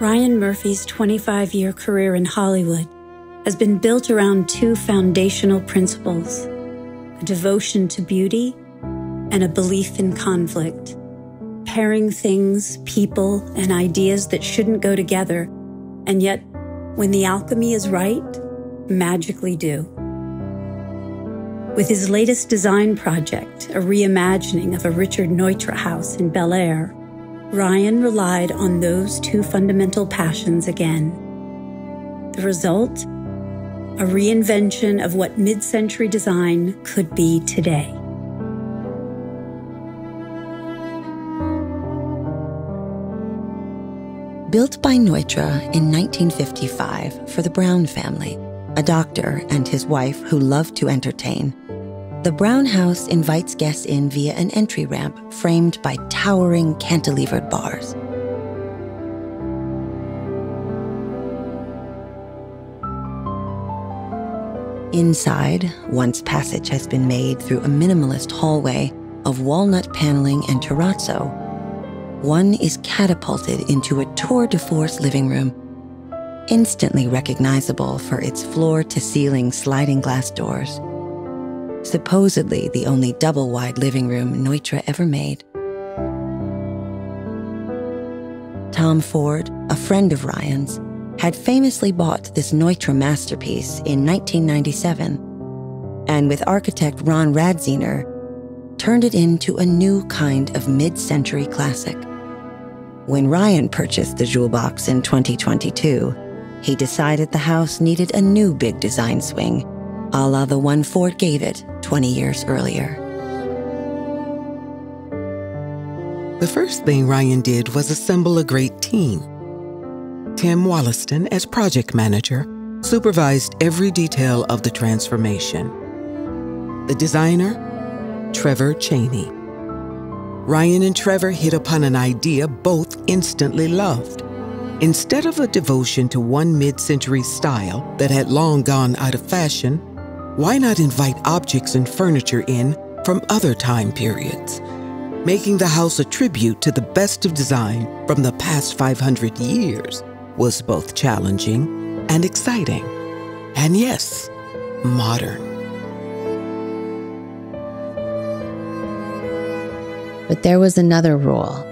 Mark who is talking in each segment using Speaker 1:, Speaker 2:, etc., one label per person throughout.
Speaker 1: Ryan Murphy's 25 year career in Hollywood has been built around two foundational principles a devotion to beauty and a belief in conflict, pairing things, people, and ideas that shouldn't go together, and yet, when the alchemy is right, magically do. With his latest design project, a reimagining of a Richard Neutra house in Bel Air, Ryan relied on those two fundamental passions again. The result? A reinvention of what mid century design could be today.
Speaker 2: Built by Neutra in 1955 for the Brown family, a doctor and his wife who loved to entertain, the Brown House invites guests in via an entry ramp framed by towering cantilevered bars. Inside, once passage has been made through a minimalist hallway of walnut paneling and terrazzo, one is catapulted into a tour de force living room, instantly recognizable for its floor to ceiling sliding glass doors supposedly the only double wide living room Neutra ever made. Tom Ford, a friend of Ryan's, had famously bought this Neutra masterpiece in 1997, and with architect Ron Radziner, turned it into a new kind of mid century classic. When Ryan purchased the jewel box in 2022, he decided the house needed a new big design swing a la the one Ford gave it 20 years earlier.
Speaker 3: The first thing Ryan did was assemble a great team. Tim Wollaston, as project manager, supervised every detail of the transformation. The designer, Trevor Cheney. Ryan and Trevor hit upon an idea both instantly loved. Instead of a devotion to one mid century style that had long gone out of fashion, why not invite objects and furniture in from other time periods? Making the house a tribute to the best of design from the past 500 years was both challenging and exciting. And yes, modern.
Speaker 4: But there was another rule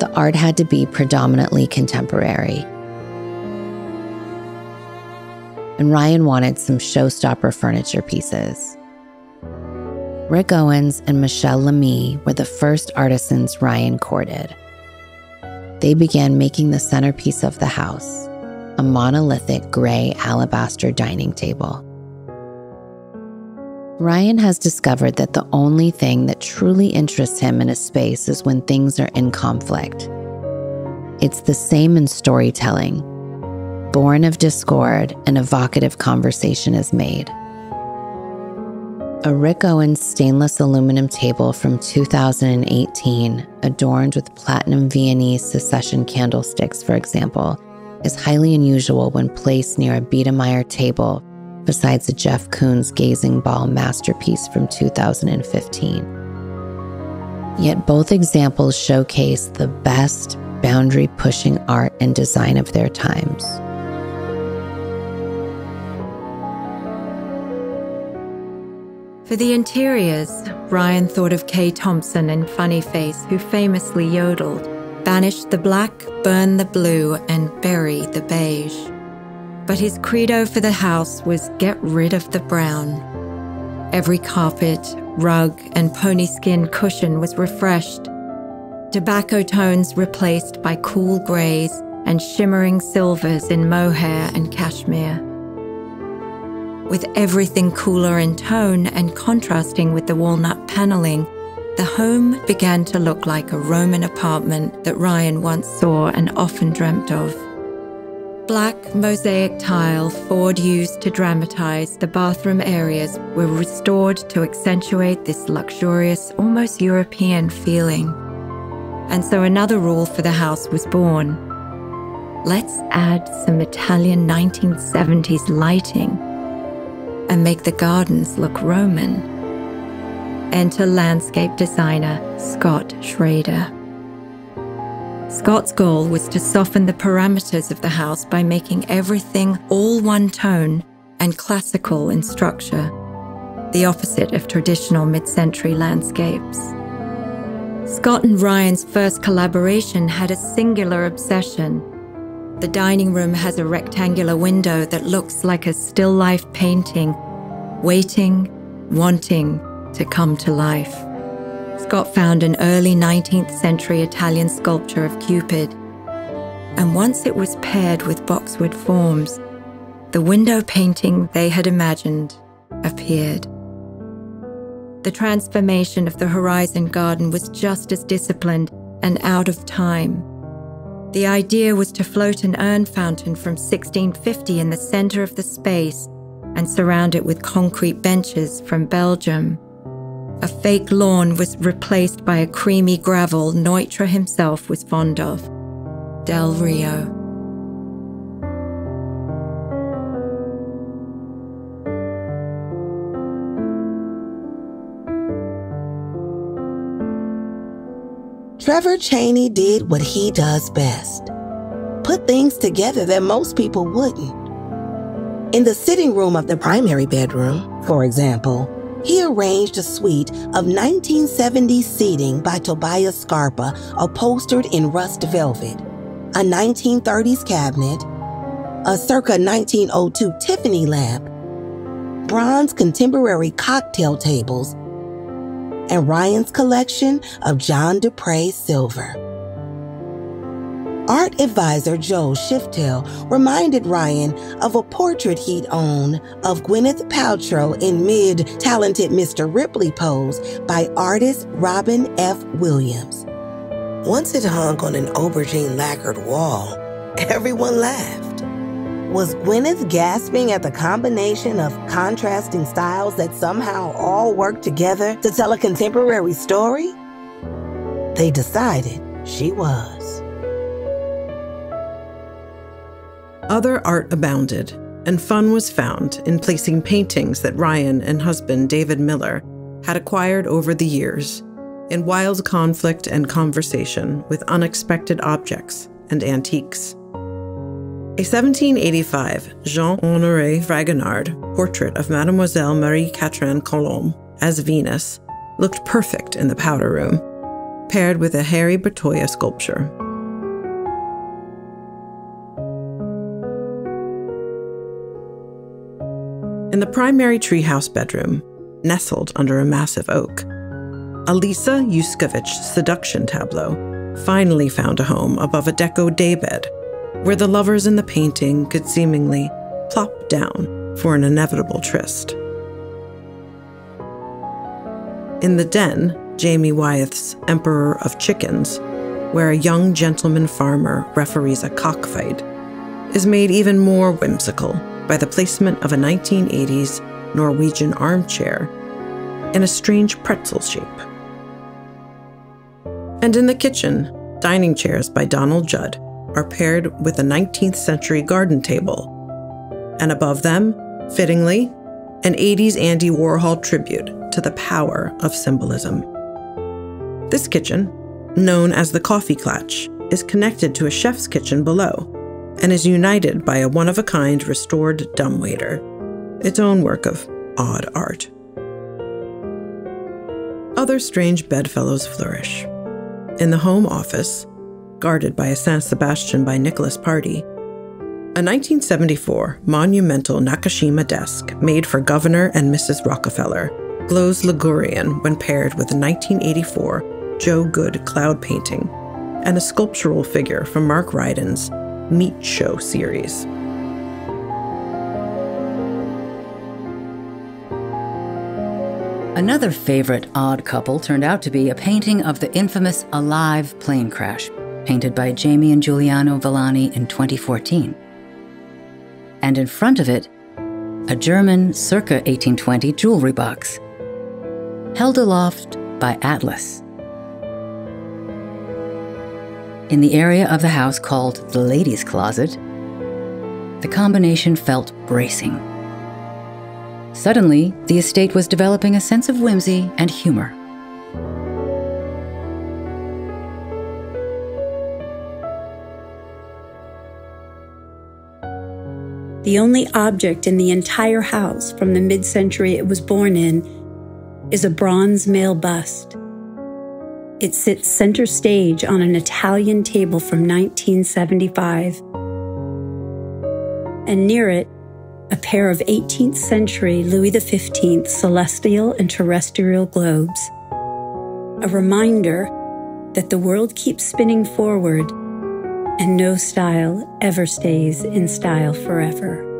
Speaker 4: the art had to be predominantly contemporary. And Ryan wanted some showstopper furniture pieces. Rick Owens and Michelle Lamy were the first artisans Ryan courted. They began making the centerpiece of the house, a monolithic gray alabaster dining table. Ryan has discovered that the only thing that truly interests him in a space is when things are in conflict. It's the same in storytelling born of discord, an evocative conversation is made. A Rick Owens stainless aluminum table from 2018, adorned with platinum Viennese secession candlesticks, for example, is highly unusual when placed near a Biedermeier table besides a Jeff Koons gazing ball masterpiece from 2015. Yet both examples showcase the best boundary pushing art and design of their times.
Speaker 5: For the interiors, Ryan thought of Kay Thompson and Funny Face, who famously yodeled Banish the black, burn the blue, and bury the beige. But his credo for the house was get rid of the brown. Every carpet, rug, and pony skin cushion was refreshed. Tobacco tones replaced by cool grays and shimmering silvers in mohair and cashmere with everything cooler in tone and contrasting with the walnut paneling, the home began to look like a Roman apartment that Ryan once saw and often dreamt of. Black mosaic tile Ford used to dramatize the bathroom areas were restored to accentuate this luxurious, almost European feeling. And so another rule for the house was born. Let's add some Italian 1970s lighting and make the gardens look Roman. Enter landscape designer Scott Schrader. Scott's goal was to soften the parameters of the house by making everything all one tone and classical in structure, the opposite of traditional mid century landscapes. Scott and Ryan's first collaboration had a singular obsession. The dining room has a rectangular window that looks like a still life painting, waiting, wanting to come to life. Scott found an early 19th century Italian sculpture of Cupid, and once it was paired with boxwood forms, the window painting they had imagined appeared. The transformation of the Horizon Garden was just as disciplined and out of time. The idea was to float an urn fountain from 1650 in the center of the space and surround it with concrete benches from Belgium. A fake lawn was replaced by a creamy gravel Neutra himself was fond of Del Rio.
Speaker 6: Trevor Cheney did what he does best put things together that most people wouldn't. In the sitting room of the primary bedroom, for example, he arranged a suite of 1970s seating by Tobias Scarpa, upholstered in rust velvet, a 1930s cabinet, a circa 1902 Tiffany lamp, bronze contemporary cocktail tables, and Ryan's collection of John Dupre silver. Art advisor Joe Sheftel reminded Ryan of a portrait he'd own of Gwyneth Paltrow in mid talented Mr. Ripley pose by artist Robin F. Williams. Once it hung on an aubergine lacquered wall, everyone laughed. Was Gwyneth gasping at the combination of contrasting styles that somehow all worked together to tell a contemporary story? They decided she was.
Speaker 3: Other art abounded, and fun was found in placing paintings that Ryan and husband David Miller had acquired over the years in wild conflict and conversation with unexpected objects and antiques. A 1785 Jean Honoré Fragonard portrait of Mademoiselle Marie Catherine Colomb as Venus looked perfect in the powder room, paired with a Harry Bertoia sculpture. In the primary treehouse bedroom, nestled under a massive oak, a Lisa Yuskavage seduction tableau finally found a home above a deco daybed, where the lovers in the painting could seemingly plop down for an inevitable tryst. In the den, Jamie Wyeth's Emperor of Chickens, where a young gentleman farmer referees a cockfight, is made even more whimsical by the placement of a 1980s Norwegian armchair in a strange pretzel shape. And in the kitchen, dining chairs by Donald Judd are paired with a 19th century garden table, and above them, fittingly, an 80s Andy Warhol tribute to the power of symbolism. This kitchen, known as the Coffee Clatch, is connected to a chef's kitchen below and is united by a one of a kind restored dumbwaiter, its own work of odd art. Other strange bedfellows flourish. In the home office, guarded by a Saint Sebastian by Nicholas Party, a 1974 monumental Nakashima desk made for Governor and Mrs. Rockefeller glows Ligurian when paired with a 1984 Joe Goode cloud painting and a sculptural figure from Mark Ryden's Meat Show series.
Speaker 7: Another favorite odd couple turned out to be a painting of the infamous Alive plane crash, painted by Jamian Juliano-Villani in 2014. And in front of it, a German circa 1820 jewelry box, held aloft by Atlas. In the area of the house called the ladies' closet, the combination felt bracing. Suddenly, the estate was developing a sense of whimsy and humor.
Speaker 1: The only object in the entire house from the mid century it was born in is a bronze male bust. It sits center stage on an Italian table from 1975. And near it, a pair of 18th century Louis XV celestial and terrestrial globes. A reminder that the world keeps spinning forward and no style ever stays in style forever.